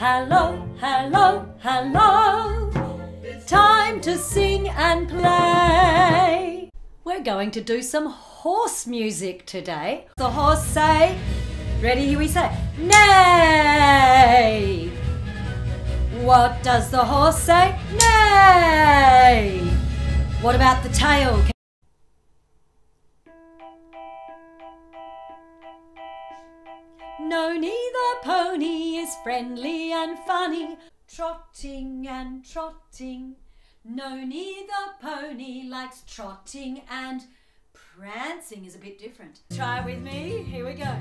Hello, hello, hello. Time to sing and play. We're going to do some horse music today. The horse say, ready, here we say, neigh. What does the horse say? Neigh. What about the tail? No, neither pony is friendly and funny, trotting and trotting. No, neither pony likes trotting and prancing is a bit different. Try with me, here we go.